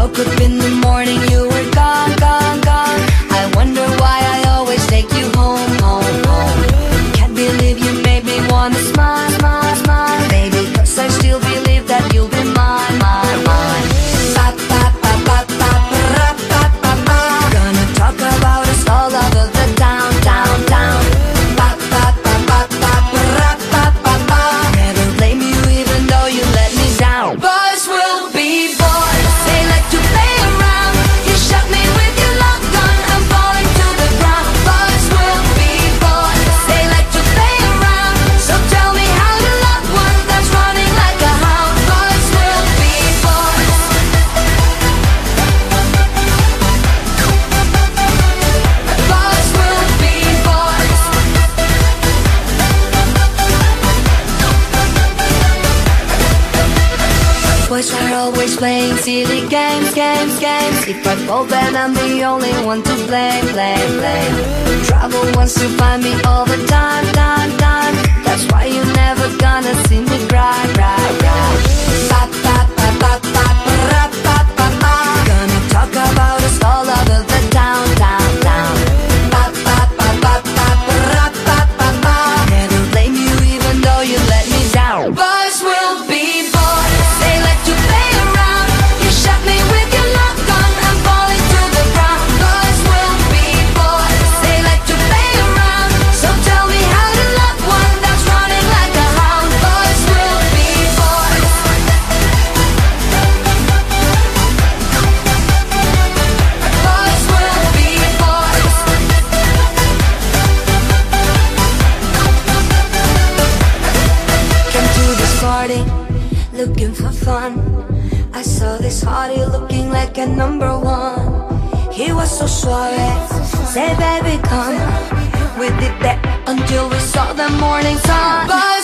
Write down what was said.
Woke up in the morning, you were gone, gone, gone I wonder why I always take you home, Can't believe you made me wanna smile, smile, smile I still believe that you'll be mine, mine, mine ba, ba, ba, ba, ba, ba, ba, ba, ba. Gonna talk about us all over the town, town, town ba, ba, ba, ba, ba, ba, ba, ba, ba. Never blame you even though you let me down Boys are always playing silly games, games, games. If I fall then I'm the only one to blame, blame, blame Trouble wants to find me all the time, time, party looking for fun. I saw this hottie looking like a number one. He was so suave, say baby come. We did that until we saw the morning sun. Will